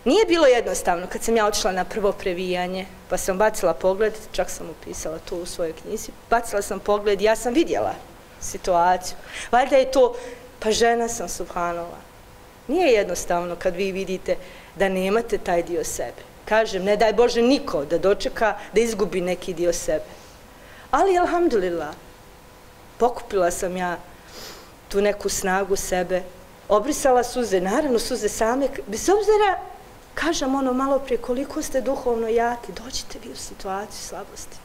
Nije bilo jednostavno kad sam ja otišla na prvo previjanje, pa sam bacila pogled, čak sam upisala to u svojoj knjizi, bacila sam pogled, ja sam vidjela situaciju. Valjda je to, pa žena sam subhanova. Nije jednostavno kad vi vidite da nemate taj dio sebe. Kažem, ne daj Bože niko da dočeka da izgubi neki dio sebe. Ali, alhamdulillah, pokupila sam ja tu neku snagu sebe, obrisala suze, naravno suze same, bez obzira Kažem ono malo prije koliko ste duhovno jaki, dođite vi u situaciju slabosti.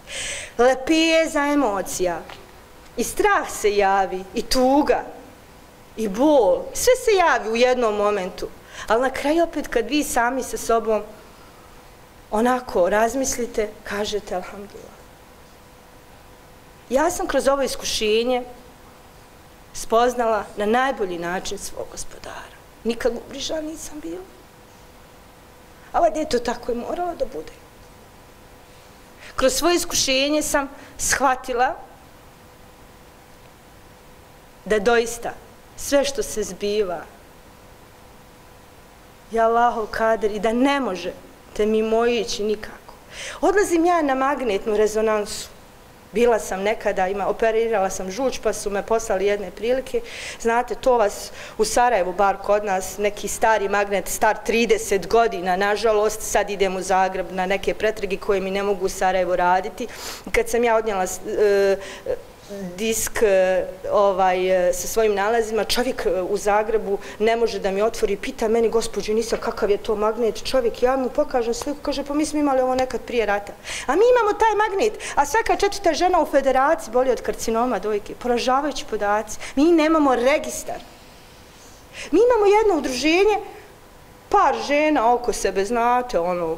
Lepije za emocija. I strah se javi, i tuga, i bol. Sve se javi u jednom momentu. Ali na kraju opet kad vi sami sa sobom onako razmislite, kažete alhamdulillah. Ja sam kroz ovo iskušenje spoznala na najbolji način svog gospodara. Nikad ubriža nisam bila. Ali je to tako i moralo da bude. Kroz svoje iskušenje sam shvatila da doista sve što se zbiva je Allahov kader i da ne može te mi ići nikako. Odlazim ja na magnetnu rezonansu Bila sam nekada, ima, operirala sam žuč, pa su me poslali jedne prilike. Znate, to vas u Sarajevu, bar kod nas, neki stari magnet, star 30 godina, nažalost, sad idem u Zagreb na neke pretrage koje mi ne mogu u Sarajevu raditi. Kad sam ja odnjela e, disk e, ovaj, e, sa svojim nalazima, čovjek e, u Zagrebu ne može da mi otvori, pita meni, gospođo Nisa, kakav je to magnet, čovjek, ja mu pokažem sliku, kaže, pa mi smo imali ovo nekad prije rata. A mi imamo taj magnet, a svaka četvrta žena u federaciji boli od karcinoma dojke, poražavajući podaci. Mi nemamo registar. Mi imamo jedno udruženje, par žena oko sebe, znate, ono,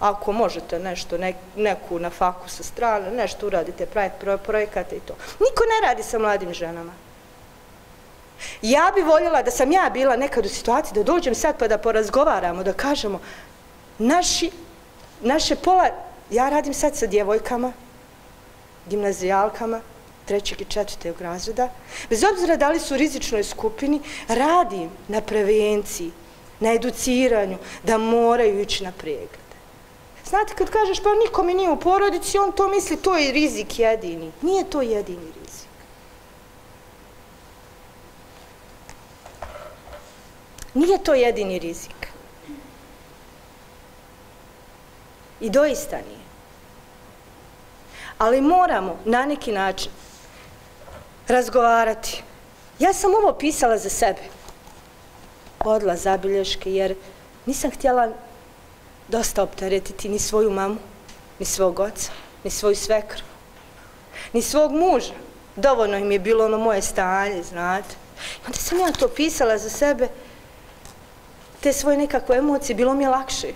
ako možete nešto, ne, neku na faku sa strane, nešto uradite, pravite projekate i to. Niko ne radi sa mladim ženama. Ja bi voljela da sam ja bila nekad u situaciji da dođem sad pa da porazgovaramo, da kažemo naši, naše pola, ja radim sad sa djevojkama, gimnazijalkama, trećeg i četvrteg razreda, bez obzira da li su u rizičnoj skupini, radim na prevenciji, na educiranju, da moraju ići na pregled. Znate, kad kažeš pa niko mi nije u porodici, on to misli, to je rizik jedini. Nije to jedini rizik. Nije to jedini rizik. I doista nije. Ali moramo na neki način razgovarati. Ja sam ovo pisala za sebe. Odla zabilješke, jer nisam htjela dosta opteretiti ni svoju mamu, ni svog oca, ni svoju svekru, ni svog muža. Dovoljno im je bilo ono moje stanje, znate. I onda sam ja to pisala za sebe, te svoje nekakve emocije, bilo mi je lakše.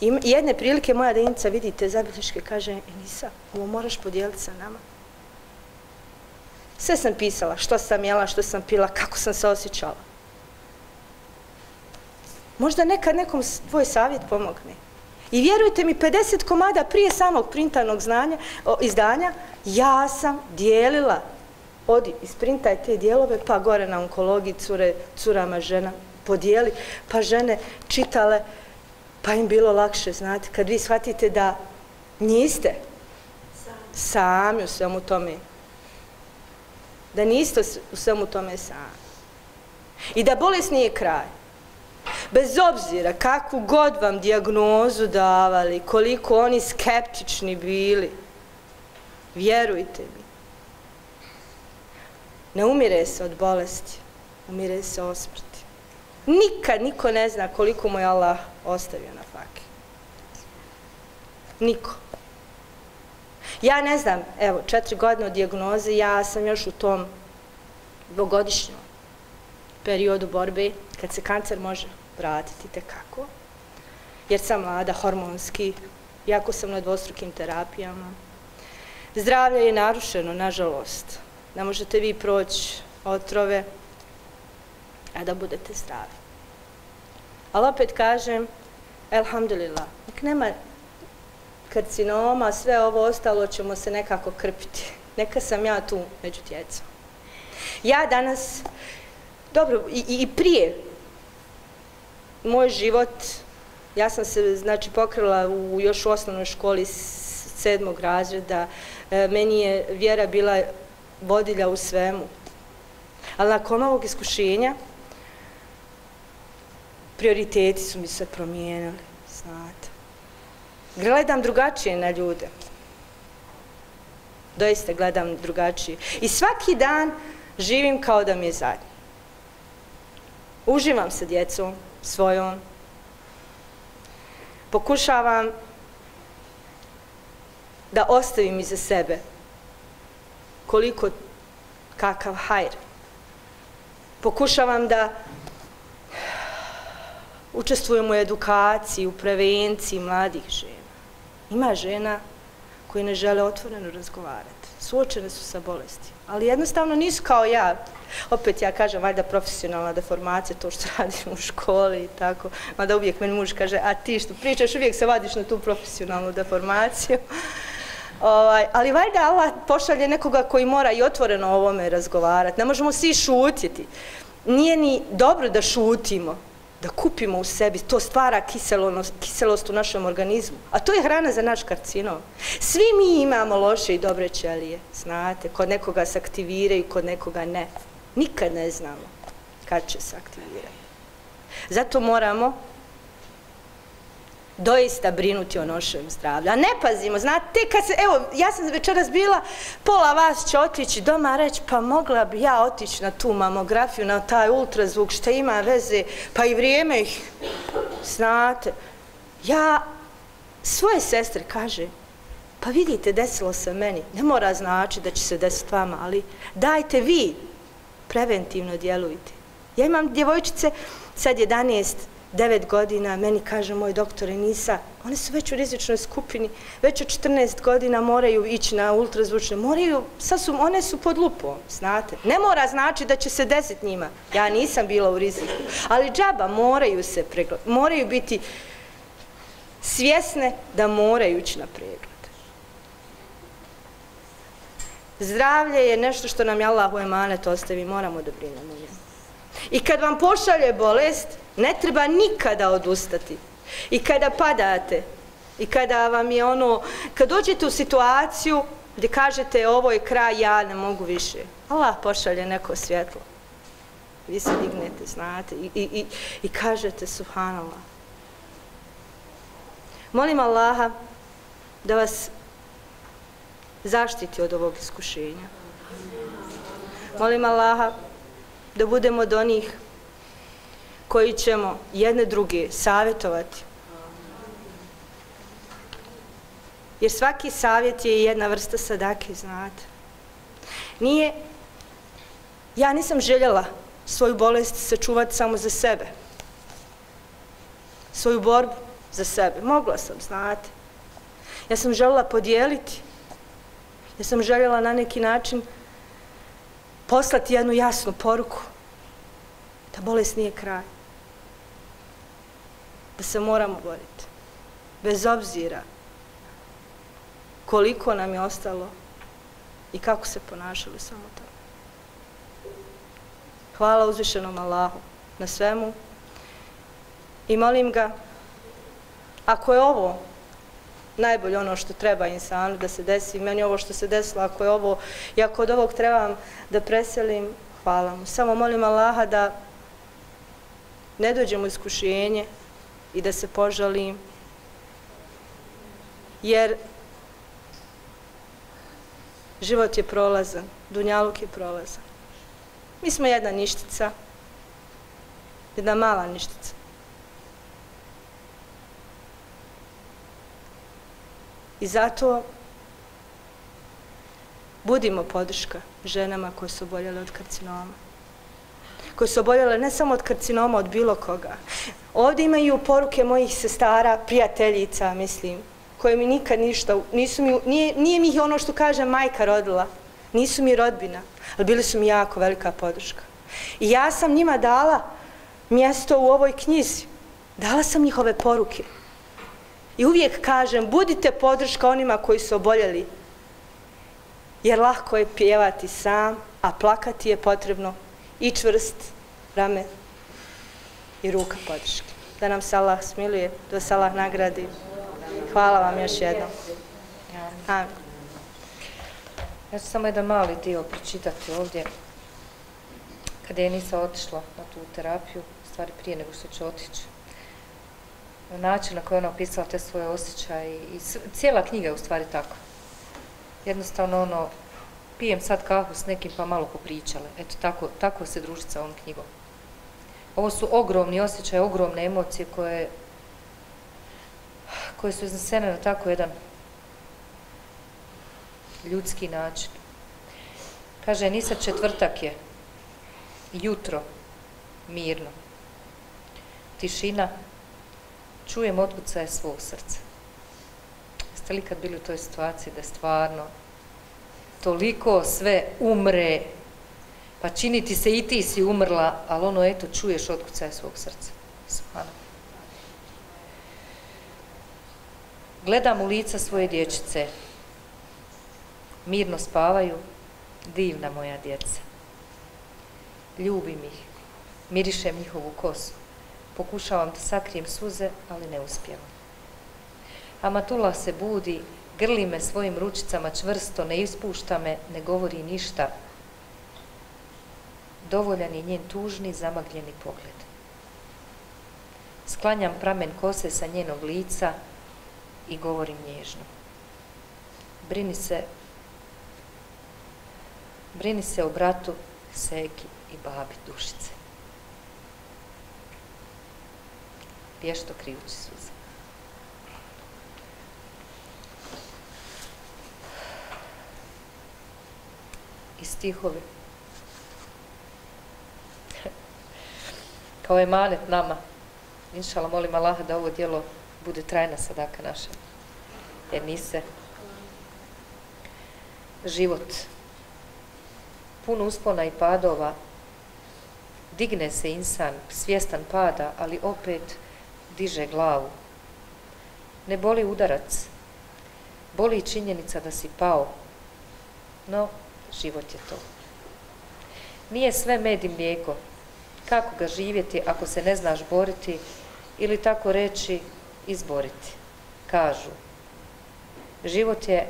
I jedne prilike moja denica, vidite, zabilješke, kaže, Enisa, ovo moraš podijeliti sa nama. Sve sam pisala, što sam jela, što sam pila, kako sam se osjećala. Možda nekad nekom tvoj savjet pomogne. I vjerujte mi, 50 komada prije samog printanog znanja, o, izdanja, ja sam dijelila, odi, isprintaj te dijelove, pa gore na onkologiji cure, curama žena podijeli, pa žene čitale, pa im bilo lakše, znate, kad vi shvatite da niste sami u svemu tome, da niste u svemu tome sami. I da bolest nije kraj bez obzira kakvu god vam diagnozu davali, koliko oni skeptični bili, vjerujte mi, ne umire se od bolesti, umire se od smrti. Nikad niko ne zna koliko mu je Allah ostavio na faki. Niko. Ja ne znam, evo, četiri godine od diagnoze, ja sam još u tom dvogodišnjom periodu borbe, kad se kancer može vratiti te kako. Jer sam mlada, hormonski, jako sam na dvostrukim terapijama. Zdravlje je narušeno, nažalost. Ne možete vi proći otrove, a da budete zdravi. Ali opet kažem, elhamdulillah, nek nema karcinoma, sve ovo ostalo ćemo se nekako krpiti. Neka sam ja tu među djecom. Ja danas, dobro, i, i prije moj život, ja sam se znači pokrila u još u osnovnoj školi sedmog razreda, e, meni je vjera bila vodilja u svemu. Ali nakon ovog iskušenja, prioriteti su mi se promijenili, znate. Gledam drugačije na ljude. Doista gledam drugačije. I svaki dan živim kao da mi je zadnji. Uživam sa djecom, svojom, Pokušavam da ostavim iza sebe koliko kakav hajr. Pokušavam da učestvujem u edukaciji, u prevenciji mladih žena. Ima žena koji ne žele otvoreno razgovarati. Suočene su sa bolesti. Ali jednostavno nisu kao ja. Opet ja kažem, valjda profesionalna deformacija, to što radim u školi i tako. Mada uvijek meni muž kaže, a ti što pričaš, uvijek se vadiš na tu profesionalnu deformaciju. Ovaj, ali valjda Allah pošalje nekoga koji mora i otvoreno o ovome razgovarati. Ne možemo svi šutiti. Nije ni dobro da šutimo, da kupimo u sebi. To stvara kiselost u našem organizmu. A to je hrana za naš karcinom. Svi mi imamo loše i dobre ćelije. Znate, kod nekoga se aktiviraju, kod nekoga ne. Nikad ne znamo kad će se aktivirati. Zato moramo doista brinuti o nošem zdravlju. A ne pazimo, znate, kad se, evo, ja sam večeras bila, pola vas će otići doma reći, pa mogla bi ja otići na tu mamografiju, na taj ultrazvuk, što ima veze, pa i vrijeme ih, znate. Ja svoje sestre kaže, pa vidite, desilo se meni, ne mora znači da će se desiti vama, ali dajte vi, preventivno djelujte. Ja imam djevojčice, sad 11, devet godina, meni kaže moj doktor Enisa, one su već u rizičnoj skupini, već od 14 godina moraju ići na ultrazvučne, moraju, sad su, one su pod lupom, znate. Ne mora znači da će se desiti njima, ja nisam bila u riziku, ali džaba moraju se pregled, moraju biti svjesne da moraju ići na pregled. Zdravlje je nešto što nam je Allah u emanet ostavi, moramo da brinemo njemu. I kad vam pošalje bolest, ne treba nikada odustati. I kada padate, i kada vam je ono, kad dođete u situaciju gdje kažete ovo je kraj, ja ne mogu više. Allah pošalje neko svjetlo. Vi se dignete, znate, i, i, i, i kažete subhanallah. Molim Allaha da vas zaštiti od ovog iskušenja. Molim Allaha da budemo od onih koji ćemo jedne druge savjetovati. Jer svaki savjet je jedna vrsta sadake, znate. Nije, ja nisam željela svoju bolest sačuvati samo za sebe. Svoju borbu za sebe. Mogla sam, znate. Ja sam željela podijeliti. Ja sam željela na neki način poslati jednu jasnu poruku da bolest nije kraj. Da se moramo boriti. Bez obzira koliko nam je ostalo i kako se ponašali samo to. Hvala uzvišenom Allahu na svemu i molim ga ako je ovo najbolje ono što treba insanu da se desi. Meni ovo što se desilo, ako je ovo, i ako od ovog trebam da preselim, hvala mu. Samo molim Allaha da ne dođem u iskušenje i da se požalim, jer život je prolazan, dunjaluk je prolazan. Mi smo jedna ništica, jedna mala ništica. I zato budimo podrška ženama koje su oboljele od karcinoma. Koje su oboljele ne samo od karcinoma, od bilo koga. Ovdje imaju poruke mojih sestara, prijateljica, mislim, koje mi nikad ništa, nisu mi, nije, nije mi ono što kaže majka rodila, nisu mi rodbina, ali bili su mi jako velika podrška. I ja sam njima dala mjesto u ovoj knjizi. Dala sam njihove poruke. I uvijek kažem, budite podrška onima koji su oboljeli. Jer lahko je pjevati sam, a plakati je potrebno i čvrst rame i ruka podrške. Da nam se Allah smiluje, da se Allah nagradi. Hvala vam još jednom. Amin. Ja ću samo jedan mali dio pročitati ovdje. Kada je Nisa otišla na tu terapiju, stvari prije nego što će otići, način na koji ona opisala te svoje osjećaje i cijela knjiga je u stvari tako. Jednostavno ono, pijem sad kahu s nekim pa malo popričale. Eto, tako, tako se družiti sa ovom knjigom. Ovo su ogromni osjećaje, ogromne emocije koje koje su iznesene na tako jedan ljudski način. Kaže, Nisa četvrtak je, jutro, mirno, tišina, čujem otkucaje svog srca. Jeste li kad bili u toj situaciji da stvarno toliko sve umre, pa čini ti se i ti si umrla, ali ono, eto, čuješ otkucaje svog srca. Svana. Gledam u lica svoje dječice, mirno spavaju, divna moja djeca. Ljubim ih, mirišem njihovu kosu. Pokušavam da sakrijem suze, ali ne uspijevam. Amatula se budi, grli me svojim ručicama čvrsto, ne ispušta me, ne govori ništa. Dovoljan je njen tužni, zamagljeni pogled. Sklanjam pramen kose sa njenog lica i govorim nježno. Brini se brini se o bratu, seki i babi dušice. Vješto krijući suze. I stihovi. Kao je manet nama. Inšala, molim Allah da ovo dijelo bude trajna sadaka naša. Jer ni se život puno uspona i padova, digne se insan, svjestan pada, ali opet diže glavu. Ne boli udarac, boli činjenica da si pao, no život je to. Nije sve med i mlijeko. Kako ga živjeti ako se ne znaš boriti ili tako reći izboriti? Kažu. Život je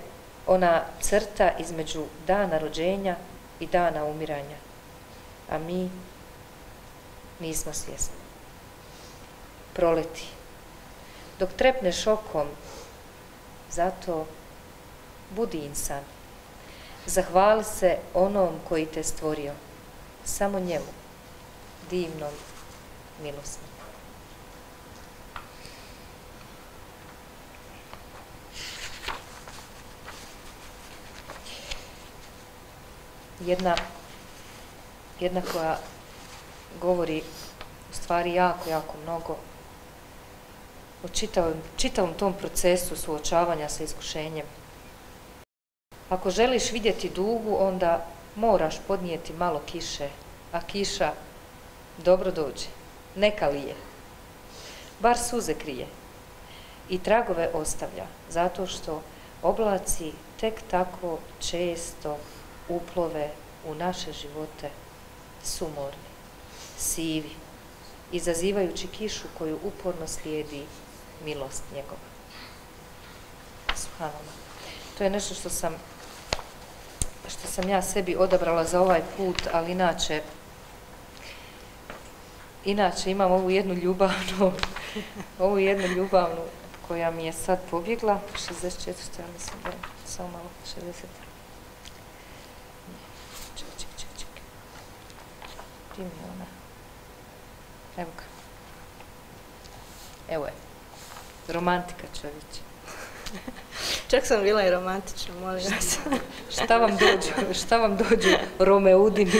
ona crta između dana rođenja i dana umiranja. A mi nismo svjesni. Proleti. Dok trepneš okom, zato budi insan. Zahvali se onom koji te stvorio. Samo njemu, divnom, milosnom. jedna, jedna koja govori u stvari jako, jako mnogo o čitavom, čitavom tom procesu suočavanja sa iskušenjem. Ako želiš vidjeti dugu, onda moraš podnijeti malo kiše, a kiša dobro dođe, neka lije. Bar suze krije i tragove ostavlja, zato što oblaci tek tako često uplove u naše živote sumorni, sivi, izazivajući kišu koju uporno slijedi milost njegova. Subhanallah. To je nešto što sam što sam ja sebi odabrala za ovaj put, ali inače inače imam ovu jednu ljubavnu ovu jednu ljubavnu koja mi je sad pobjegla 64. ja mislim da samo malo 60. Gdje mi je ona? Evo ga. Evo je. Romantika čovječ. Čak sam bila i romantična, molim vas. šta vam dođu, šta vam dođu Romeudin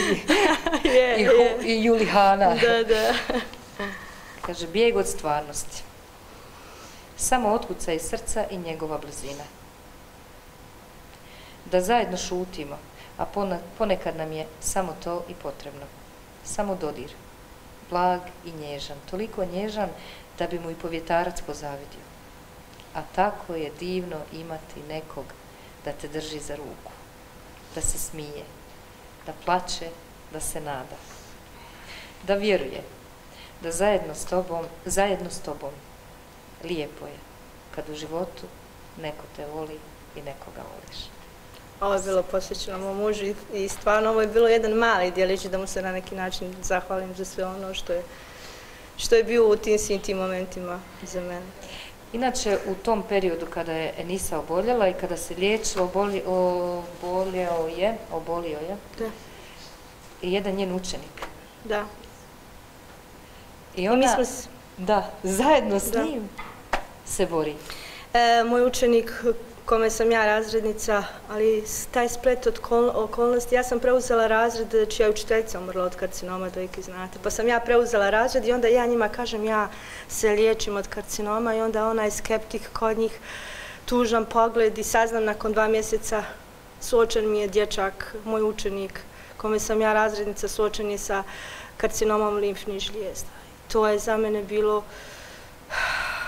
i, je, i, je. i Julihana? Da, da. Kaže, bijeg od stvarnosti. Samo otkuca iz srca i njegova blizina. Da zajedno šutimo, a ponekad nam je samo to i potrebno samo dodir, blag i nježan, toliko nježan da bi mu i povjetarac pozavidio. A tako je divno imati nekog da te drži za ruku, da se smije, da plače, da se nada, da vjeruje, da zajedno s tobom, zajedno s tobom lijepo je kad u životu neko te voli i nekoga voliš. Ovo je bilo posvećeno mom mužu i stvarno ovo je bilo jedan mali dijelić da mu se na neki način zahvalim za sve ono što je, što je bio u tim svim tim momentima za mene. Inače, u tom periodu kada je Enisa oboljela i kada se liječila, oboli, obolio je, obolio je, da. i jedan njen učenik. Da. I ona, I mi smo s... da, zajedno s da. njim se bori. E, moj učenik kome sam ja razrednica, ali taj splet od okolnosti, ja sam preuzela razred čija je učiteljica umrla od karcinoma, dojke znate, pa sam ja preuzela razred i onda ja njima kažem ja se liječim od karcinoma i onda ona je skeptik kod njih, tužan pogled i saznam nakon dva mjeseca suočen mi je dječak, moj učenik, kome sam ja razrednica, suočen je sa karcinomom limfnih žlijezda. To je za mene bilo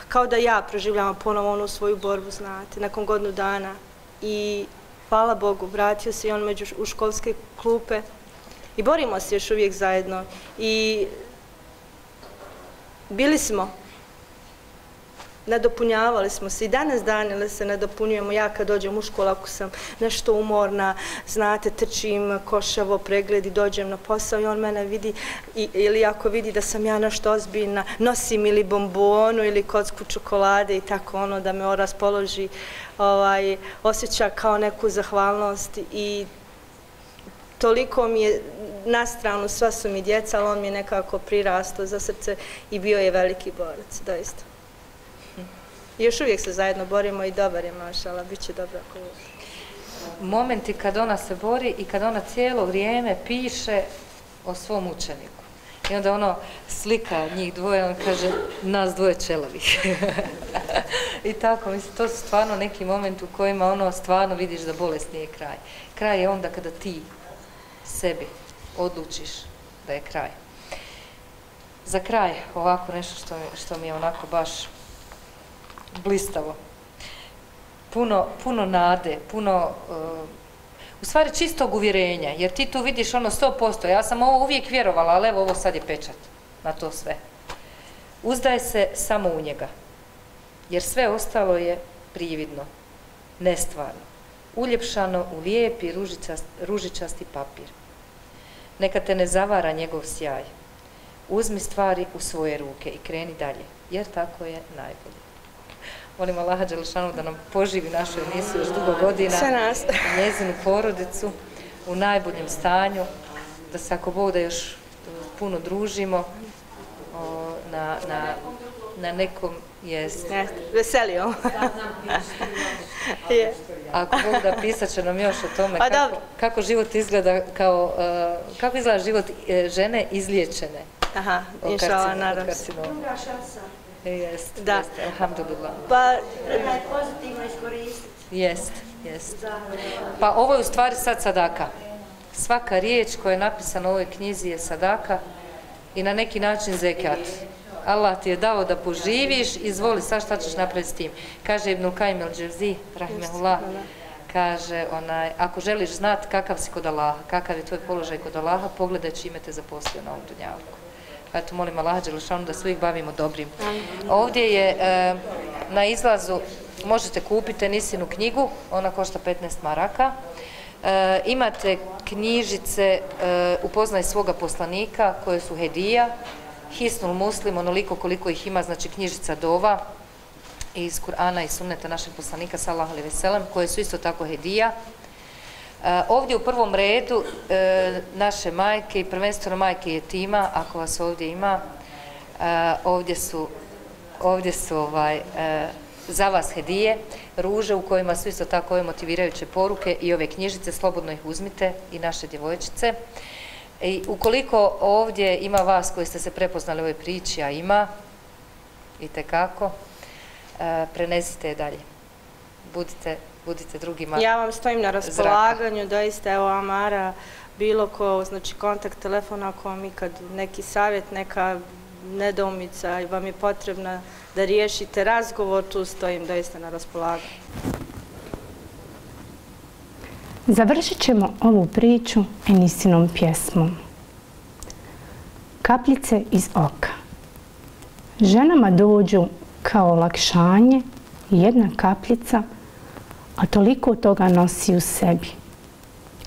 kao da ja proživljavam ponovo onu svoju borbu, znate, nakon godinu dana. I hvala Bogu, vratio se i on među u školske klupe i borimo se još uvijek zajedno. I bili smo nadopunjavali smo se i danas danile se nadopunjujemo. Ja kad dođem u školu, ako sam nešto umorna, znate, trčim košavo pregled i dođem na posao i on mene vidi, ili ako vidi da sam ja nešto ozbiljna, nosim ili bombonu ili kocku čokolade i tako ono da me on raspoloži, ovaj, osjeća kao neku zahvalnost i toliko mi je na stranu, sva su mi djeca, ali on mi je nekako prirastao za srce i bio je veliki borac, doista još uvijek se zajedno borimo i dobar je mašala, bit će dobro ako. Momenti kad ona se bori i kad ona cijelo vrijeme piše o svom učeniku. I onda ono slika njih dvoje, on kaže, nas dvoje čelavih. I tako, mislim, to su stvarno neki moment u kojima ono stvarno vidiš da bolest nije kraj. Kraj je onda kada ti sebi odlučiš da je kraj. Za kraj, ovako nešto što što mi je onako baš blistavo. Puno, puno nade, puno, uh, u stvari čistog uvjerenja, jer ti tu vidiš ono 100%, ja sam ovo uvijek vjerovala, ali evo ovo sad je pečat na to sve. Uzdaje se samo u njega, jer sve ostalo je prividno, nestvarno, uljepšano u lijepi ružičast, ružičasti papir. Neka te ne zavara njegov sjaj. Uzmi stvari u svoje ruke i kreni dalje, jer tako je najbolje. Molim Allaha Đelešanu da nam poživi našu emisiju još dugo godina. Sve nas. Njezinu porodicu u najboljem stanju. Da se ako Bog da još puno družimo o, na, na, na nekom jest. Ne, veselio. Ako Bog da pisat će nam još o tome pa kako, kako život izgleda kao, uh, kako izgleda život uh, žene izliječene. Aha, inšala, naravno. Jest, da. jest, alhamdulillah. Pa, treba je pozitivno iskoristiti. Jest, jest. Pa ovo je u stvari sad sadaka. Svaka riječ koja je napisana u ovoj knjizi je sadaka i na neki način zekat. Allah ti je dao da poživiš, izvoli, sad šta ćeš napraviti s tim? Kaže Ibnul Kajim el Dževzi, rahimahullah, kaže, onaj, ako želiš znat kakav si kod Allaha, kakav je tvoj položaj kod Allaha, pogledaj čime te zaposlio na ovom dunjavku eto molim Allah Đelešanu da svih bavimo dobrim. Ovdje je e, na izlazu, možete kupiti tenisinu knjigu, ona košta 15 maraka. E, imate knjižice e, Upoznaj svoga poslanika koje su hedija, Hisnul Muslim, onoliko koliko ih ima, znači knjižica Dova iz Kur'ana i sunneta našeg poslanika, sallahu alaihi veselam, koje su isto tako hedija. E, ovdje u prvom redu e, naše majke i prvenstveno majke je tima, ako vas ovdje ima, e, ovdje su, ovdje su ovaj, za vas hedije, ruže u kojima su isto tako ove motivirajuće poruke i ove knjižice, slobodno ih uzmite i naše djevojčice. I ukoliko ovdje ima vas koji ste se prepoznali u ovoj priči, a ima, i tekako, prenesite je dalje. Budite budite drugima. Ja vam stojim na raspolaganju, zraka. doista, evo Amara, bilo ko, znači kontakt telefona, ako vam ikad neki savjet, neka nedomica i vam je potrebna da riješite razgovor, tu stojim doista na raspolaganju. Završit ćemo ovu priču Enisinom pjesmom. Kapljice iz oka. Ženama dođu kao olakšanje jedna kapljica – a toliko toga nosi u sebi.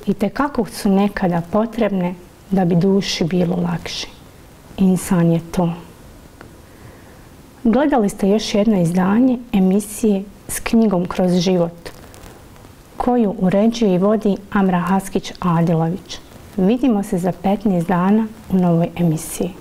I te kako su nekada potrebne da bi duši bilo lakše. Insan je to. Gledali ste još jedno izdanje emisije s knjigom Kroz život, koju uređuje i vodi Amra Haskić Adilović. Vidimo se za 15 dana u novoj emisiji.